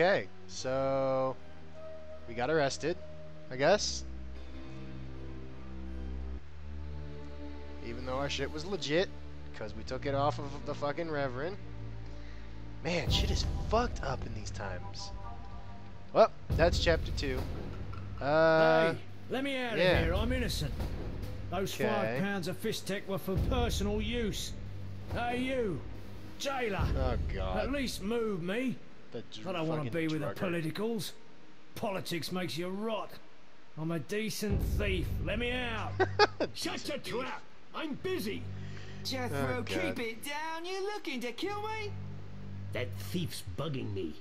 Okay, so we got arrested, I guess. Even though our shit was legit, because we took it off of the fucking Reverend. Man, shit is fucked up in these times. Well, that's chapter two. Uh, hey, let me out yeah. of here. I'm innocent. Those five pounds of fisstech were for personal use. Hey, you, jailer. oh God. At least move me. The I don't want to be with the drugger. politicals. Politics makes you rot. I'm a decent thief. Let me out. Shut your trap! I'm busy! Jethro, Oh, keep it down. You're looking to kill me? That thief's bugging me.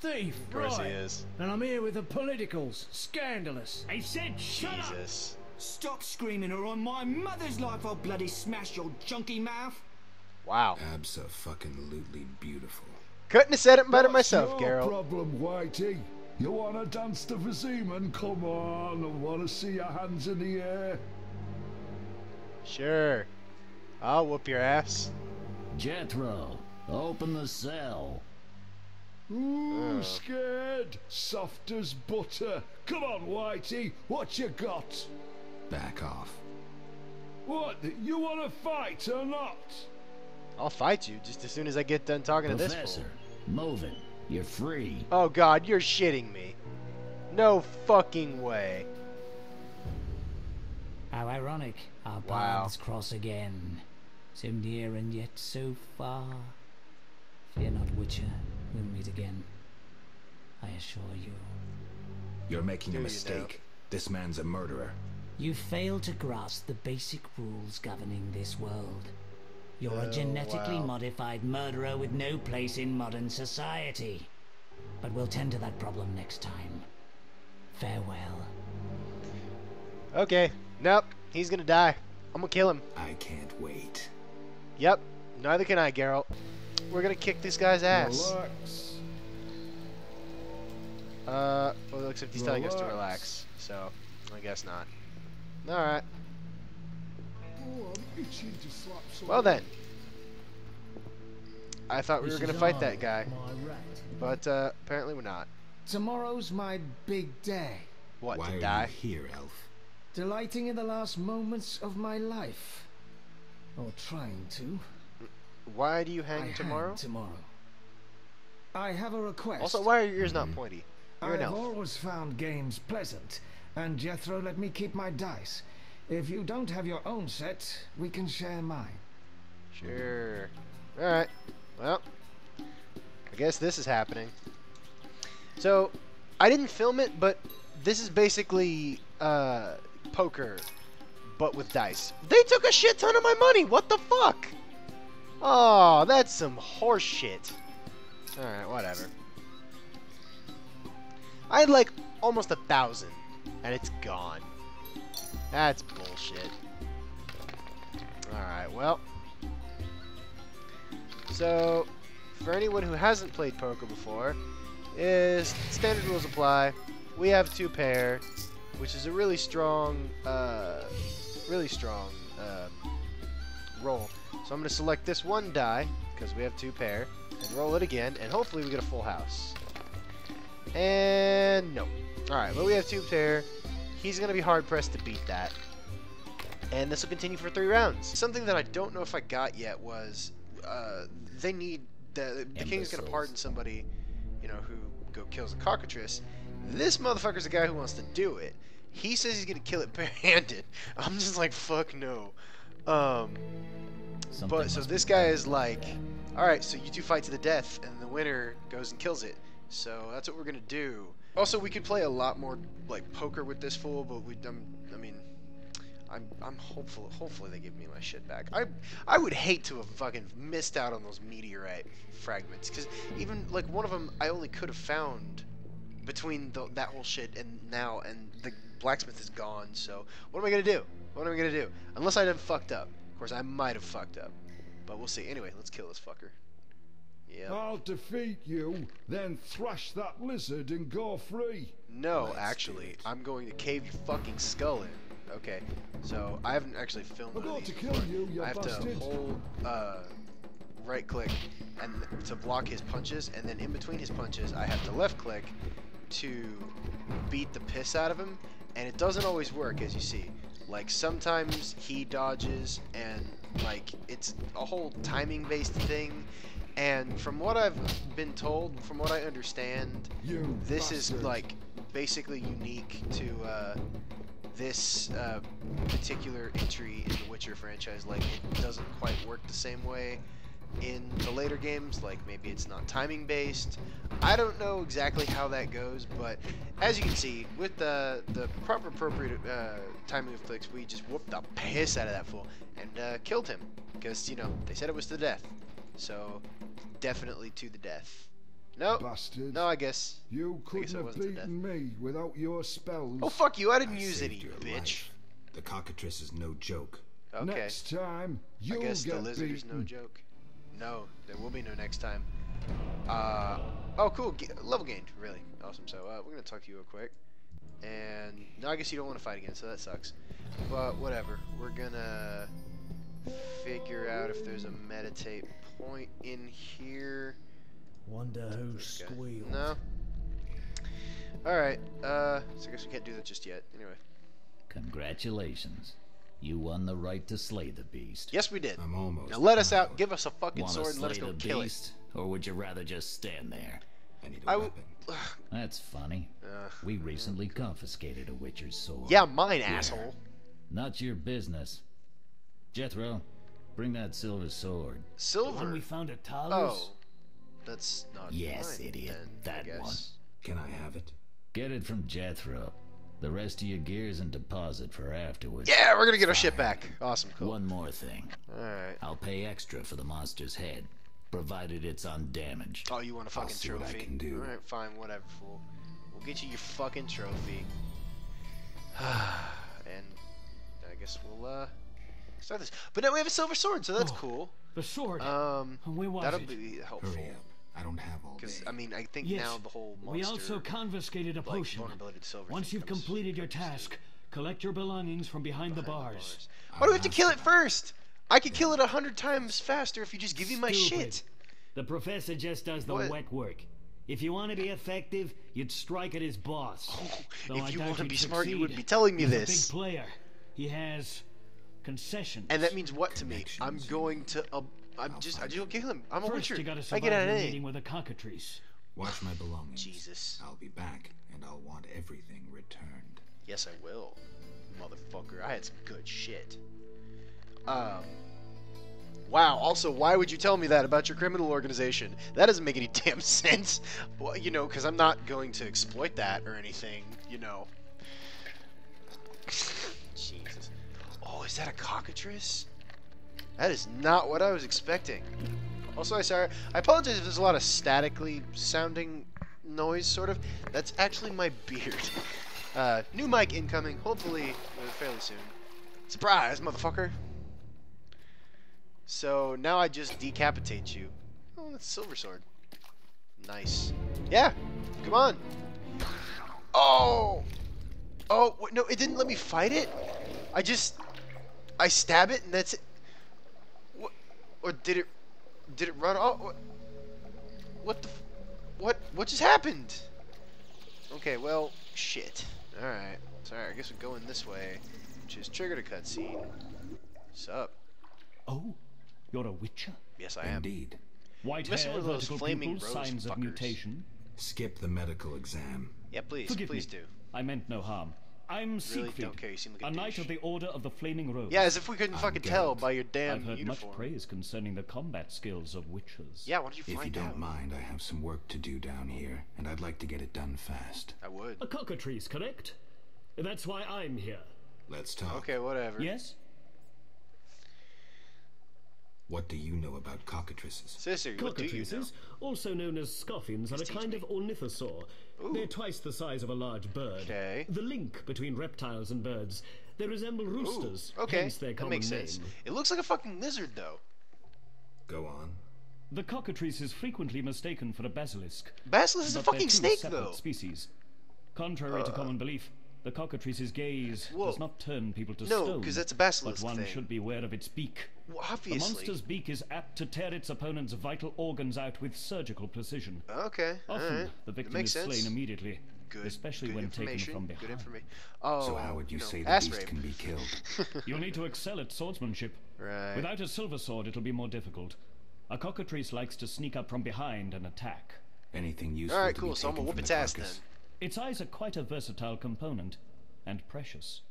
thief, Of course right? he is. And I'm here with the politicals. Scandalous. I said shut up! Jesus. Stop screaming or on my mother's life I'll bloody smash your junky mouth. Wow. Abso-fucking-lutely beautiful. Couldn't have said it better What's myself, your Geralt. problem, Whitey? You wanna dance to Viziman? Come on, I wanna see your hands in the air. Sure. I'll whoop your ass. Jethro, open the cell. Ooh, uh. scared, soft as butter. Come on, Whitey, what you got? Back off. What, you wanna fight or not? I'll fight you just as soon as I get done talking to this Professor, fool. move it. You're free. Oh god, you're shitting me. No fucking way. How ironic. Our Wow. paths cross again. So near and yet so far. Fear not, Witcher. We'll meet again. I assure you. You're making Do a you mistake. This man's a murderer. You fail to grasp the basic rules governing this world. You're Oh, a genetically wow. modified murderer with no place in modern society. But we'll tend to that problem next time. Farewell. Okay. Nope. He's gonna die. I'm gonna kill him. I can't wait. Yep. Neither can I, Geralt. We're gonna kick this guy's ass. Relax. Uh, well, it looks like he's telling us to Relax. relax. So, I guess not. Alright. Well then. I thought we This were gonna fight that guy, My but uh, apparently we're not. Tomorrow's my big day. What, Why to are die? you here, Elf? Delighting in the last moments of my life. Or trying to. Why do you I hang hang tomorrow? tomorrow. I have a request. Also, why are your ears not pointy? You're I've an elf. always found games pleasant, and Jethro let me keep my dice. If you don't have your own set, we can share mine. Sure. Alright. Well, I guess this is happening. So, I didn't film it, but this is basically uh, poker, but with dice. They took a shit ton of my money. What the fuck? Oh, that's some horse shit. Alright, whatever. I had like almost a thousand, and it's gone. That's bullshit. Alright, well. So, for anyone who hasn't played poker before, is standard rules apply. We have two pair, which is a really strong, uh, really strong um, roll. So I'm going to select this one die because we have two pair, and roll it again, and hopefully we get a full house. And no. All right, well we have two pair. He's going to be hard pressed to beat that. And this will continue for three rounds. Something that I don't know if I got yet was uh, they need the the king's gonna pardon somebody, you know, who go kills a cockatrice. This motherfucker's the guy who wants to do it. He says he's gonna kill it barehanded. I'm just like fuck no. Um, Something but so this guy is like, all right, so you two fight to the death, and the winner goes and kills it. So that's what we're gonna do. Also, we could play a lot more like poker with this fool, but we, um, I mean, I'm, I'm hopeful. Hopefully, they give me my shit back. I, I would hate to have fucking missed out on those meteorite fragments, because even like one of them, I only could have found between the, that whole shit and now, and the blacksmith is gone. So what am I gonna do? What am I gonna do? Unless I done fucked up. Of course, I might have fucked up, but we'll see. Anyway, let's kill this fucker. Yeah. I'll defeat you, then thrash that lizard and go free. No, Let's actually. I'm going to cave your fucking skull in. Okay, so I haven't actually filmed I'm going to kill you, you I have bastard. to hold uh, right click and to block his punches, and then in between his punches, I have to left click to beat the piss out of him, and it doesn't always work, as you see. Like sometimes he dodges, and like it's a whole timing-based thing. And from what I've been told, from what I understand, You this is like basically unique to uh, this uh, particular entry in the Witcher franchise. Like it doesn't quite work the same way in the later games. Like maybe it's not timing based. I don't know exactly how that goes, but as you can see, with the the proper appropriate uh, timing of clicks, we just whooped the piss out of that fool and uh, killed him because you know they said it was to death. So definitely to the death. No, Bastard. no, I guess. You couldn't it have wasn't to death. beaten me without your spells. Oh fuck you! I didn't I use saved any, your bitch. life. The cockatrice is no joke. Okay. Next time, I you'll guess get the lizard is no joke. No, there will be no next time. Uh, oh, cool. G level gained. Really awesome. So uh, we're gonna talk to you real quick. And no, I guess you don't want to fight again, so that sucks. But whatever. We're gonna figure out if there's a meditate point in here. Wonder who squealed. No. All right. Uh, so I guess we can't do that just yet. Anyway. Congratulations. You won the right to slay the beast. Yes, we did. I'm almost. Now let us out. proud. Give us a fucking Want sword and let us go the kill it. or would you rather just stand there? I need a I w- weapon. That's funny. Uh, We recently confiscated a Witcher's sword. yeah, mine, asshole. Not your business. Jethro, bring that silver sword. The Silver. one we found at Talos? Oh, that's not Yes, mine, idiot, then, that one. Can I have it? Get it from Jethro. The rest of your gear's in deposit for afterwards. Yeah, we're gonna get our shit back. Awesome, cool. One more thing. All right. I'll pay extra for the monster's head, provided it's undamaged. Oh, you want a fucking see what I can do. All right, fine, whatever, fool. We'll get you your fucking trophy. and I guess we'll uh start this. But now we have a silver sword, so that's Oh. cool. The sword. Um, Where was that'll it? be helpful. Hurry up. I don't have all Because. I mean, I think yes. now the whole monster. we also confiscated a like, potion. vulnerability to silver Once you've completed your task, collect your belongings from behind, the behind the bars. Why do we have to kill it first? I could kill it a hundred times faster if you just give me my shit. The professor just does the What? wet work. If you want to be effective, you'd strike at his boss. Though if I you want to you'd be smart, you wouldn't be telling me He's this. a big player. He has concessions. And that means what to me? I'm going to. Uh, I'm just. I just kill him. I'm a First, witcher. you gotta I get out of your anything. meeting with a cockatrice. Watch my belongings. Jesus. I'll be back, and I'll want everything returned. Yes, I will, motherfucker. I had some good shit. Um. Wow. Also, why would you tell me that about your criminal organization? That doesn't make any damn sense. Well, you know, because I'm not going to exploit that or anything. You know. Oh, is that a cockatrice? That is not what I was expecting. Also, I sorry. I apologize if there's a lot of statically sounding noise, sort of. That's actually my beard. Uh, new mic incoming, hopefully uh, fairly soon. Surprise, motherfucker! So now I just decapitate you. Oh, that's silver sword. Nice. Yeah, come on. Oh! Oh, wait, no, it didn't let me fight it? I just... I stab it and that's it. What? Or did it... Did it run off? What, what the... What? What just happened? Okay, well, shit. Alright. Sorry, I guess we're going this way. Which is triggered a cutscene. Sup? Oh, you're a witcher? Yes, I am. Indeed. White Messing hair, with those flaming pupils, rose signs of mutation. Skip the medical exam. Yeah, please, Forgive please me. do. I meant no harm. I'm Really Siegfried, don't care, you seem like a a knight of the Order of the Flaming Rose. Yeah, as if we couldn't I'm fucking tell by your damn I've heard uniform. much praise concerning the combat skills of witches. Yeah, why don't you If find you don't mind, I have some work to do down here, and I'd like to get it done fast. I would. A cockatrice, correct? That's why I'm here. Let's talk. Okay, whatever. Yes? What do you know about cockatrices? Sister, what do you know? Also known as skoffins, are a kind me. of ornithosaur. They're twice the size of a large bird. Okay. The link between reptiles and birds. They resemble Ooh, roosters, okay, hence their that common makes name. sense. It looks like a fucking lizard, though. Go on. The cockatrice is frequently mistaken for a basilisk. Basilisk is a fucking snake, separate though. species. Contrary to uh. common belief, the cockatrice's gaze Whoa. does not turn people to No, stone. 'cause that's a But one thing. should beware of its beak. Well, The monster's beak is apt to tear its opponent's vital organs out with surgical precision. Okay. Often, alright. the victim makes is sense. slain immediately, Good. especially good when taken information. from Good information. Oh. so how would you know, say the beast rape. can be killed? You'll need to excel at swordsmanship. Right. Without a silver sword, it'll be more difficult. A cockatrice likes to sneak up from behind and attack. Anything useful Alright, to cool. be So I'm gonna whoop from its the ass carcass? then. Its eyes are quite a versatile component, and precious.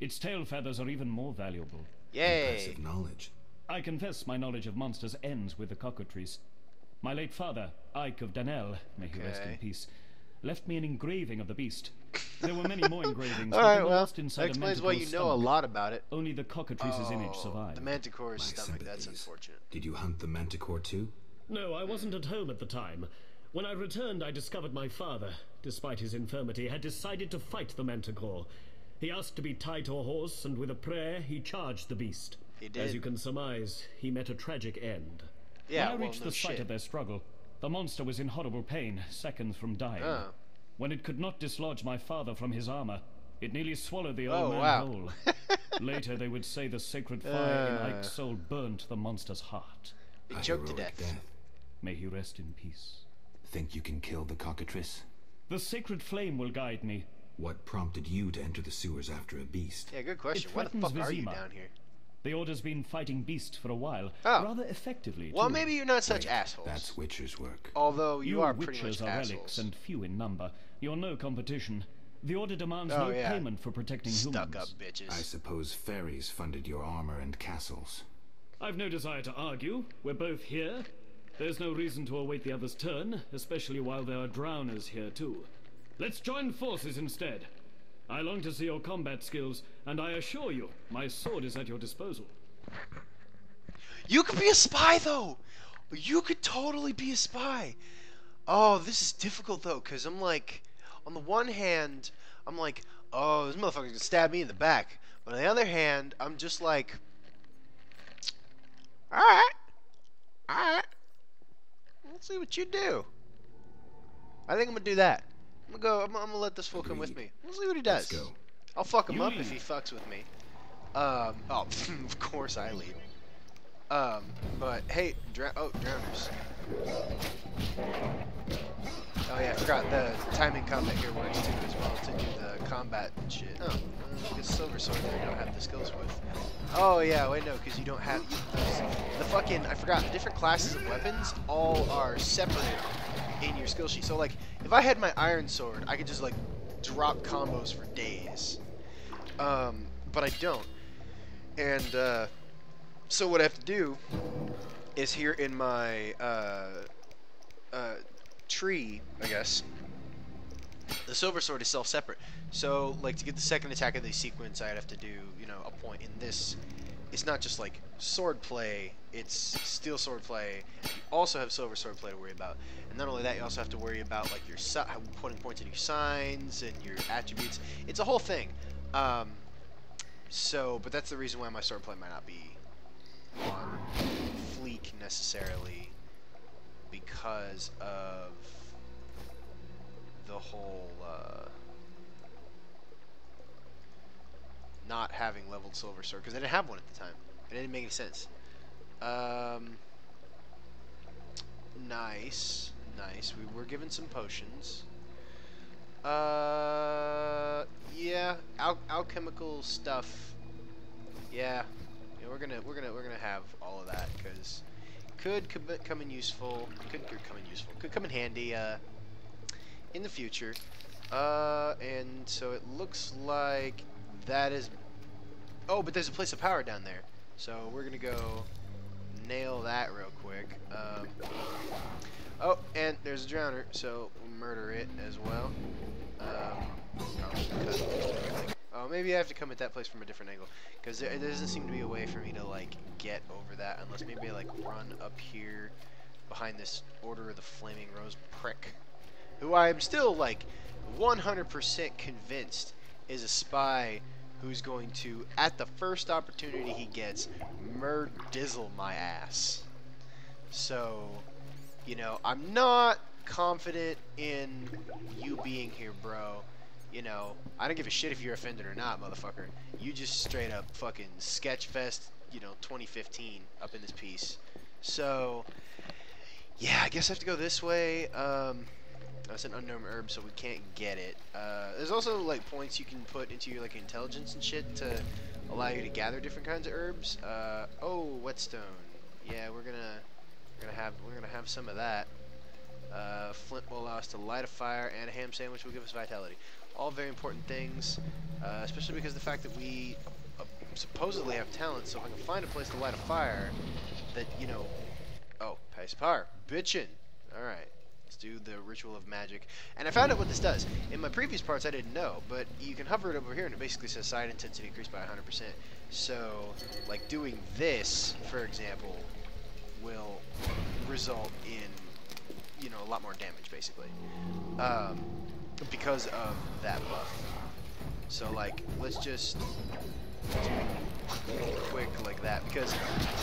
Its tail feathers are even more valuable. Yay. Impressive knowledge. I confess my knowledge of monsters ends with the cockatrice. My late father, Eike of Denesle, may he rest in peace, left me an engraving of the beast. There were many more engravings, but they Alright, were well, lost inside that a explains why you manticore's know a lot about it. Only the cockatrice's image Oh, survived. The manticore's My stomach. That's unfortunate. Did you hunt the manticore too? No, I wasn't at home at the time. When I returned, I discovered my father, despite his infirmity, had decided to fight the Manticore. He asked to be tied to a horse, and with a prayer, he charged the beast. He did. As you can surmise, he met a tragic end. Yeah. when I well, reached no the site shit. of their struggle, the monster was in horrible pain, seconds from dying. Oh. When it could not dislodge my father from his armor, it nearly swallowed the Oh, old man wow. whole. Later, they would say the sacred fire in Uh. Eike's soul burnt the monster's heart. It choked to heroic death. May he rest in peace. Think you can kill the cockatrice? The sacred flame will guide me. What prompted you to enter the sewers after a beast? Yeah, good question. Why the threatens fuck are you Vizima. down here? The Order's been fighting beasts for a while, Oh. rather effectively. Well, too. maybe you're not such Wait, assholes. That's Witcher's work. Although you, You are pretty witches much are assholes. relics and few in number. You're no competition. The Order demands Oh, no yeah. payment for protecting Stuck humans. up bitches. I suppose fairies funded your armor and castles. I've no desire to argue. We're both here. There's no reason to await the other's turn, especially while there are drowners here too. Let's join forces instead. I long to see your combat skills, and I assure you, my sword is at your disposal. You could be a spy though. You could totally be a spy. Oh, this is difficult though, cause I'm like, on the one hand, I'm like, oh, this motherfucker's gonna stab me in the back. But on the other hand, I'm just like, all right, all right. Let's see what you do. I think I'm gonna do that. I'm gonna go. I'm, I'm gonna let this fool come with me. Let's see what he does. Let's go. I'll fuck him You up if he fucks with me. Um, oh, of course I lead. Um, but hey, dra- oh, drowners. Oh yeah, I forgot the timing combat here works too as well to do the combat and shit. Oh, uh, because silver sword there you don't have the skills with. Oh yeah, wait no, because you don't have you, the fucking I forgot the different classes of weapons all are separate in your skill sheet. So like, if I had my iron sword, I could just like drop combos for days. Um, but I don't. And uh, so what I have to do is here in my uh, uh, tree, I guess. The silver sword is self-separate. So, like, to get the second attack of the sequence, I'd have to do, you know, a point in this. It's not just like sword play; it's steel sword play. You also have silver sword play to worry about, and not only that, you also have to worry about like your si- putting points in your signs and your attributes. It's a whole thing. Um, so, but that's the reason why my sword play might not be on fleek necessarily because of the whole uh, not having leveled silver sword because I didn't have one at the time. It didn't make any sense. Um, nice, nice. We were given some potions. Uh, yeah, al- alchemical stuff. Yeah, yeah, we're gonna we're gonna we're gonna have all of that because could com- come in useful. Could, come in useful. Could come in handy. Uh, in the future. Uh, and so it looks like that is. Oh, but there's a place of power down there. So we're gonna go nail that real quick. Um, oh, and there's a drowner, so we'll murder it as well. Um, oh. Maybe I have to come at that place from a different angle, because there, there doesn't seem to be a way for me to like get over that unless maybe I like run up here behind this Order of the Flaming Rose prick, who I am still like 100% convinced is a spy who's going to, at the first opportunity he gets, murdizzle my ass. So, you know, I'm not confident in you being here, bro. You know, I don't give a shit if you're offended or not, motherfucker. You just straight up fucking sketchfest, you know, 2015 up in this piece. So, yeah, I guess I have to go this way. Um, that's an unknown herb, so we can't get it. Uh, there's also like points you can put into your like intelligence and shit to allow you to gather different kinds of herbs. Uh, oh, whetstone. Yeah, we're gonna we're gonna have we're gonna have some of that. Uh, flint will allow us to light a fire, and a ham sandwich will give us vitality. All very important things, uh, especially because the fact that we uh, supposedly have talent. So if I can find a place to light a fire, that you know, oh, pace power, bitchin'. All right. Let's do the Ritual of Magic. And I found out what this does. In my previous parts, I didn't know, but you can hover it over here, and it basically says sign intensity increased by 100%. So, like, doing this, for example, will result in, you know, a lot more damage, basically. Um, because of that buff. So, like, let's just do quick like that, because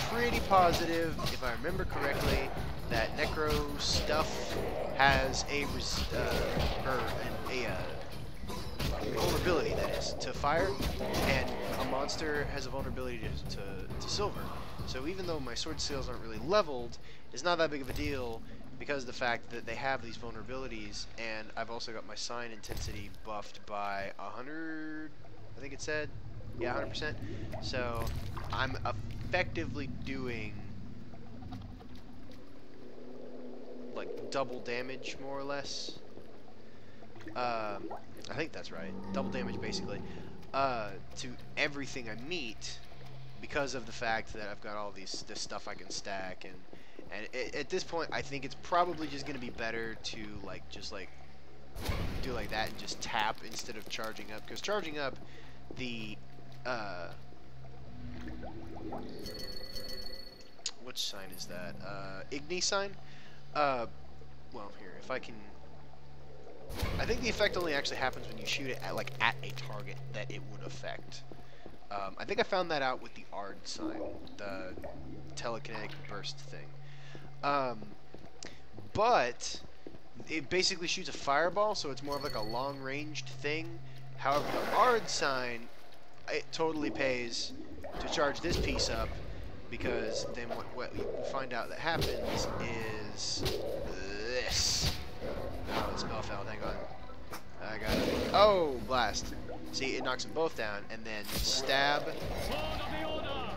pretty positive, if I remember correctly, that Necro stuff has a uh, or an, a uh, vulnerability that is to fire, and a monster has a vulnerability to, to, to silver. So even though my sword skills aren't really leveled, it's not that big of a deal because of the fact that they have these vulnerabilities, and I've also got my sign intensity buffed by 100, I think it said, yeah, 100%. So I'm effectively doing like double damage more or less. Um, I think that's right. Double damage basically uh, to everything I meet because of the fact that I've got all these this stuff I can stack and and it, at this point I think it's probably just gonna be better to like just like do like that and just tap instead of charging up because charging up the uh, which sign is that uh, Igni sign uh, well, here, if I can... I think the effect only actually happens when you shoot it at, like, at a target that it would affect. Um, I think I found that out with the Ard sign, the telekinetic burst thing. Um, but it basically shoots a fireball, so it's more of like a long-ranged thing. However, the Ard sign, it totally pays to charge this piece up because then what, what you find out that happens is this. Oh, the spell. Hang on. I got it. Oh, blast. See, it knocks them both down, and then stab.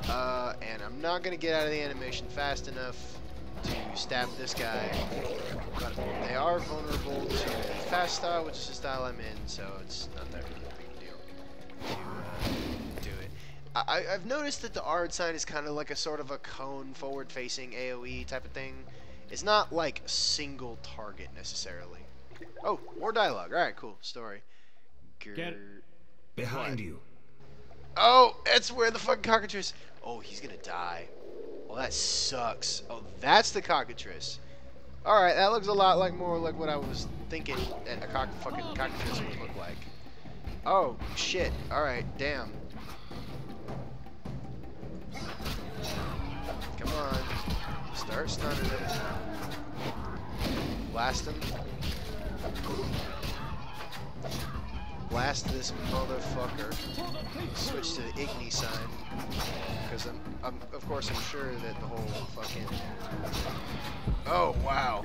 Uh, and I'm not going to get out of the animation fast enough to stab this guy. But they are vulnerable to fast style, which is the style I'm in, so it's not that really big deal to uh, I, have noticed that the Ard sign is kind of like a sort of a cone forward-facing AoE type of thing. It's not like a single target necessarily. Oh, more dialogue. All right, cool. Story. Get behind what? you. Oh, that's where the fucking cockatrice. Oh, he's gonna die. Well, that sucks. Oh, that's the cockatrice. All right, that looks a lot like more like what I was thinking that a cock fucking cockatrice would look like. Oh shit. All right, damn. Come on. Start stunning it. Blast him. Blast this motherfucker. Switch to the Igni sign. Because I'm, I'm, of course, I'm sure that the whole fucking... Oh, wow.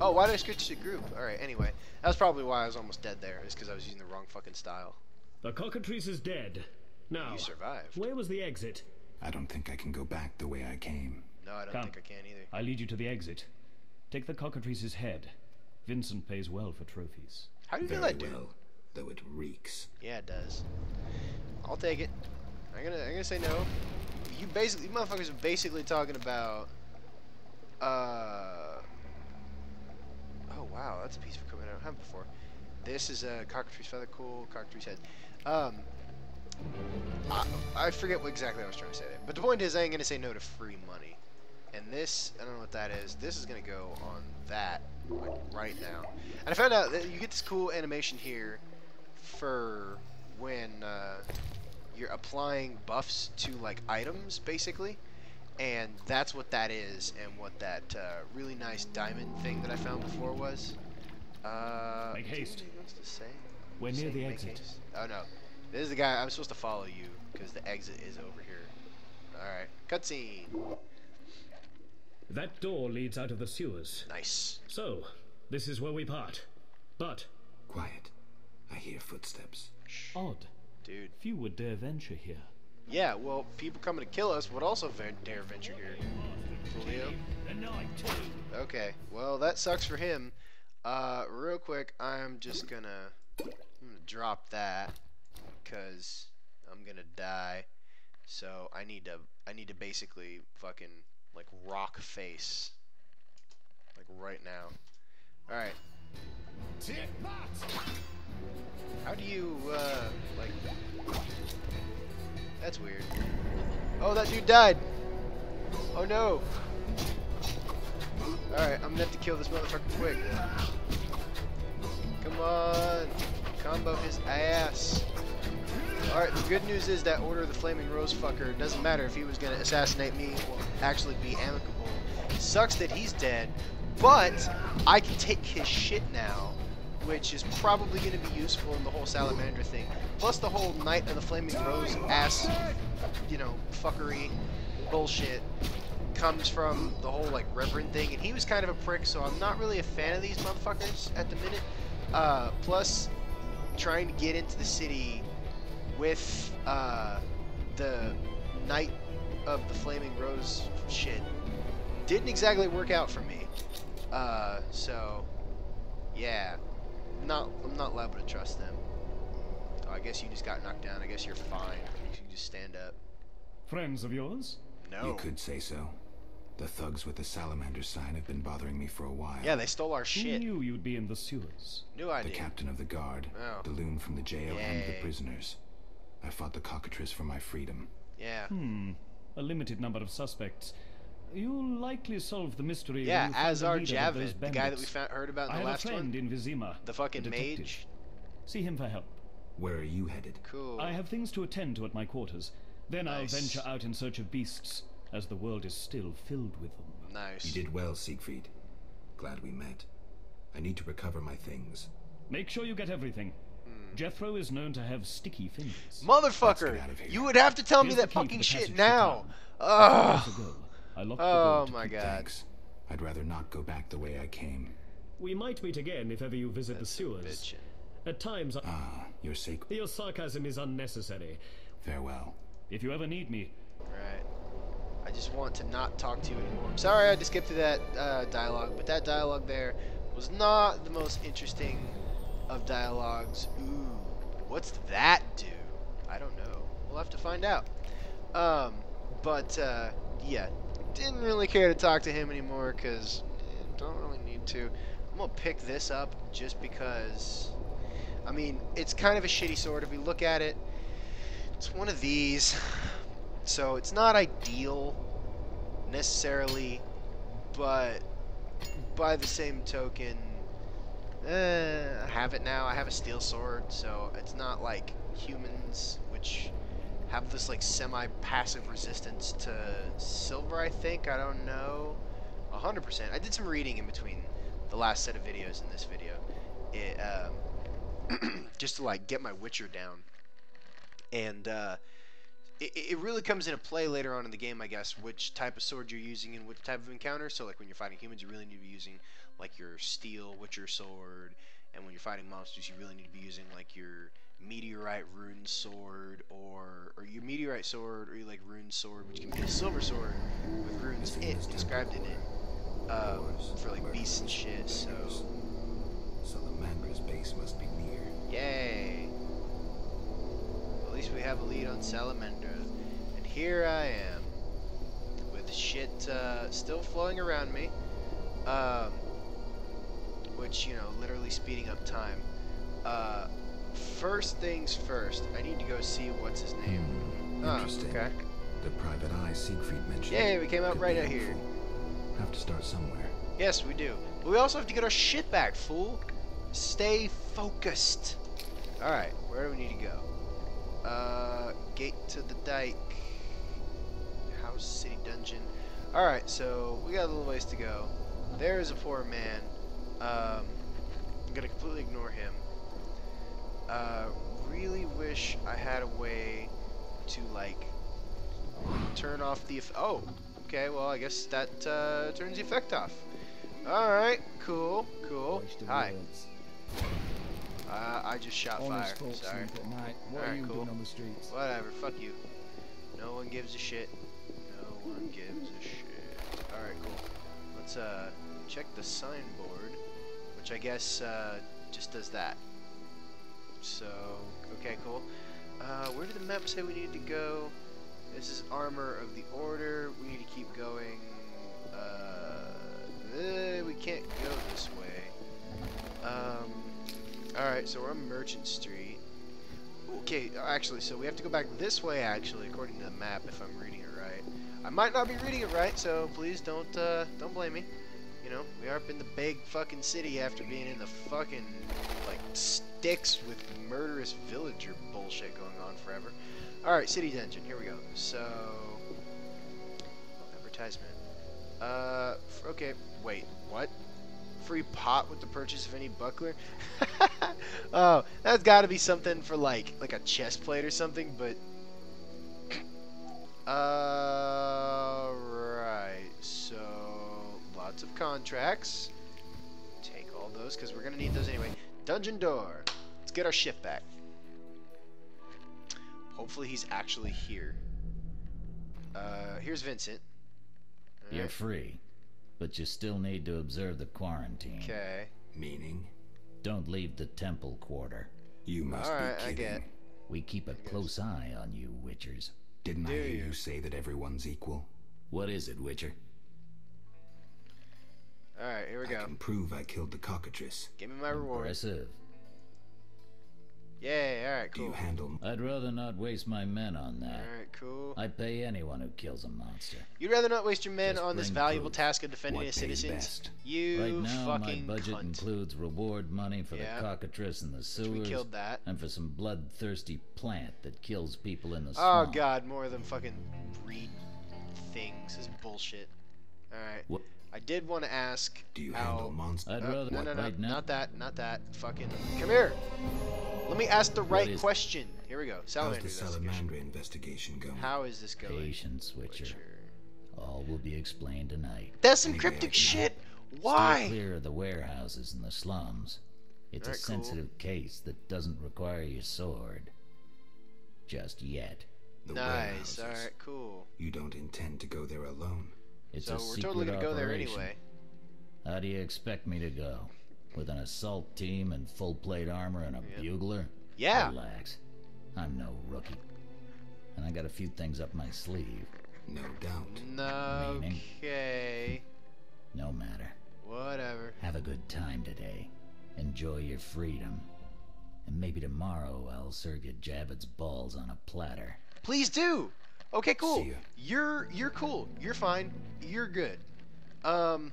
Oh, why did I switch to group? Alright, anyway. That's probably why I was almost dead there, is because I was using the wrong fucking style. The cockatrice is dead. Now, you survived. Where was the exit? I don't think I can go back the way I came. No, I don't Come. think I can either. I lead you to the exit. Take the cockatrice's head. Vincent pays well for trophies. How do you Very know that, dude? well, though it reeks. Yeah, it does. I'll take it. I'm gonna, I'm gonna say no. You basically, you motherfuckers are basically talking about. Uh. Oh wow, that's a piece of equipment I don't have before. This is a cockatrice feather, cool cockatrice head. Um. I, I forget what exactly I was trying to say there. But the point is, I ain't to say no to free money. And this, I don't know what that is. This is to go on that, like, right now. And I found out that you get this cool animation here for when uh, you're applying buffs to, like, items, basically. And that's what that is, and what that uh, really nice diamond thing that I found before was. Uh, Make haste. to say? We're near the exit. haste. Oh no, this is the guy. I'm supposed to follow you because the exit is over here. All right, cutscene. That door leads out of the sewers. Nice. So, this is where we part. But Quiet. I hear footsteps. Odd. Dude. Few would dare venture here. Yeah, well, people coming to kill us would also ven- dare venture here. Julio. Okay, well that sucks for him. Uh, real quick, I'm just gonna, I'm gonna drop that because I'm gonna die. So I need to, I need to basically fucking like rock face, like right now. All right. How do you, uh, like? That's weird. Oh, that dude died. Oh no. Alright, I'm gonna have to kill this motherfucker quick. Come on. Combo his ass. Alright, the good news is that Order of the Flaming Rose fucker doesn't matter if he was gonna assassinate me or actually be amicable. Sucks that he's dead, but I can take his shit now, which is probably gonna be useful in the whole Salamander thing. Plus the whole Knight of the Flaming Rose ass, you know, fuckery bullshit comes from the whole like reverend thing, and he was kind of a prick, so I'm not really a fan of these motherfuckers at the minute. Uh, plus, trying to get into the city with uh, the Knight of the Flaming Rose shit didn't exactly work out for me. Uh, so yeah, not I'm not liable to trust them. Oh, I guess you just got knocked down. I guess you're fine. You can just stand up. Friends of yours? No. You could say so. The thugs with the salamander sign have been bothering me for a while. Yeah, they stole our shit. Who shit. knew you'd be in the sewers? New The idea. captain of the guard, Oh. the loon from the jail, and the prisoners. I fought the cockatrice for my freedom. Yeah. Hmm. A limited number of suspects. You'll likely solve the mystery. when Yeah, you find as our leader of Javed, the guy that we found, heard about in I the have last a friend one. in Vizima. The fucking a mage. See him for help. Where are you headed? Cool. I have things to attend to at my quarters. Then Nice. I'll venture out in search of beasts, as the world is still filled with them. Nice. You did well, Siegfried. Glad we met. I need to recover my things. Make sure you get everything. Hmm. Jethro is known to have sticky fingers. Motherfucker! get out of here. You would have to tell me Here's the that fucking shit now. town. Ugh. Years ago, I locked the Oh door to my keep- god. Thanks. I'd rather not go back the way I came. we might meet again if ever you visit That's the sewers. bitchin'. At times, I- Ah, your sake. your sarcasm is unnecessary. Farewell. If you ever need me, Right. I just want to not talk to you anymore. I'm sorry I had to skip through that uh, dialogue, but that dialogue there was not the most interesting of dialogues. Ooh, what's that do? I don't know. We'll have to find out. Um, but uh, yeah, didn't really care to talk to him anymore because don't really need to. I'm gonna pick this up just because. I mean, it's kind of a shitty sword if we look at it. It's one of these. So it's not ideal necessarily, but by the same token, eh, I have it now. I have a steel sword, so it's not like humans, which have this like semi-passive resistance to silver. I think I don't know, hundred percent. I did some reading in between the last set of videos and this video, it, um, just to like get my Witcher down, and. Uh, it, it really comes into play later on in the game, I guess, which type of sword you're using and which type of encounter. So, like when you're fighting humans, you really need to be using like your steel Witcher sword, and when you're fighting monsters, you really need to be using like your meteorite rune sword, or or your meteorite sword, or your like rune sword, which can be a silver sword with runes it described in it, um, for like beasts and shit. So, so the Salamandra's base must be near. yay! At least we have a lead on Salamander. And here I am, with shit uh, still flowing around me. Um, which, you know, literally speeding up time. Uh, first things first, I need to go see what's his name. Hmm, Oh, interesting. okay. The private eye Siegfried mentioned. Yay, we came out right out here. Have to start somewhere. Yes, we do. But we also have to get our shit back, fool. Stay focused. Alright, where do we need to go? Uh, gate to the dike. House, city dungeon. Alright, so we got a little ways to go. There is a poor man. Um, I'm gonna completely ignore him. Uh, really wish I had a way to like turn off the. Oh, okay. Well, I guess that uh, turns the effect off. All right, cool, cool. Hi. Uh, I just shot fire. Sorry. Alright, cool. doing on the streets? Whatever. Fuck you. No one gives a shit. No one gives a shit. All right, cool. Let's uh check the signboard, which I guess uh, just does that. So, okay, cool. Uh, where did the map say we needed to go? This is armor of the order. We need to keep going. Uh, eh, we can't go this way. Um, all right, so we're on Merchant Street. Okay, actually, so we have to go back this way. Actually, according to the map, if I'm reading it right. I might not be reading it right, so please don't uh, don't blame me. You know, we are up in the big fucking city after being in the fucking sticks with murderous villager bullshit going on forever. All right, city dungeon. Here we go. So, advertisement. Uh, okay. Wait, what? Free pot with the purchase of any buckler? oh, that's got to be something for like like a chest plate or something. But, uh, right. So, lots of contracts. Take all those because we're gonna need those anyway. Dungeon door. Let's get our ship back. Hopefully he's actually here. Uh, here's Vincent. You're free, but you still need to observe the quarantine. Okay. Meaning? Don't leave the temple quarter. You must Alright, be I kidding. get. We keep a close eye on you, Witchers. Didn't I hear you? you say that everyone's equal? What is it, Witcher? All right, here we I go. can prove I killed the cockatrice. Give me my reward. Impressive. Yay! All right, cool. Do you handle I'd rather not waste my men on that. All right, cool. I pay anyone who kills a monster. You'd rather not waste your men Just on this valuable proof. task of defending What its pays citizens? best? You right now, my budget cunt. includes reward money for Yeah. the cockatrice in the we sewers, killed that. and for some bloodthirsty plant that kills people in the sewers. Oh god, more of them fucking breed things. This is bullshit. All right. What? I did want to ask Do you how. handle monsters? I'd Uh, rather no, no, no, right now. not that, not that. Fucking, come here. Let me ask the right is- question. Here we go. How's Salamander the investigation. Salamandra investigation going? How is this going? Patience, Witcher. Witcher. All will be explained tonight. That's some Anyway, cryptic can shit. Stay Why? clear of the warehouses and the slums. It's Alright, a cool. sensitive case that doesn't require your sword. Just yet. The Nice. warehouses. All right. Cool. You don't intend to go there alone. It's so a we're secret totally gonna go there anyway. How do you expect me to go? With an assault team and full plate armor and a Yeah. bugler? Yeah. Relax. I'm no rookie. And I got a few things up my sleeve. No doubt. Meaning? Okay. No matter. Whatever. Have a good time today. Enjoy your freedom. And maybe tomorrow I'll serve you Javed's balls on a platter. Please do. Okay, cool. See ya. You're you're cool. You're fine. You're good. Um.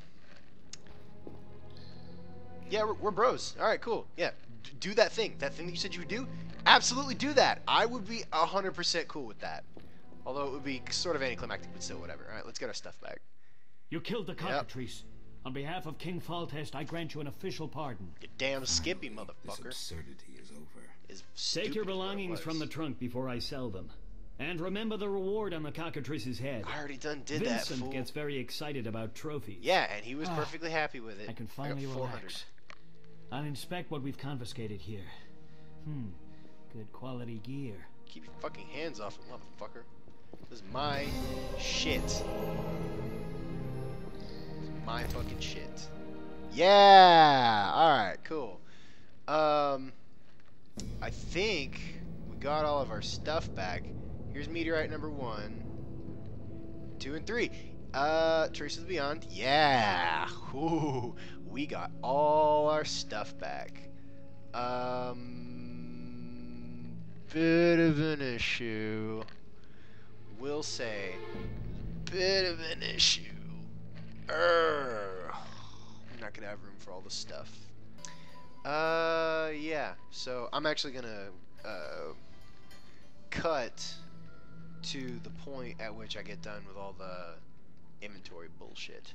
Yeah, we're, we're bros. All right, cool. Yeah, D- do that thing. That thing that you said you would do. Absolutely do that. I would be hundred percent cool with that. Although it would be sort of anticlimactic, but still, whatever. All right, let's get our stuff back. You killed the cockatrice. On behalf of King Foltest, I grant you an official pardon. You damn skippy This absurdity is over. Is Take your stupid is what it belongings from the trunk before I sell them. And remember the reward on the cockatrice's head. I already done did Vincent that. Fool. gets very excited about trophies. Yeah, and he was Ah, perfectly happy with it. I can finally 400. relax. I'll inspect what we've confiscated here. Hmm, good quality gear. Keep your fucking hands off it, motherfucker. This is my shit. This is my fucking shit. Yeah! Alright, cool. Um, I think we got all of our stuff back. Here's meteorite number one, two, and three. Uh, Traces Beyond. Yeah! Ooh, we got all our stuff back. Um, bit of an issue. We'll say, bit of an issue. Urgh. I'm not gonna have room for all this stuff. Uh, yeah. So I'm actually gonna uh, cut to the point at which I get done with all the inventory bullshit.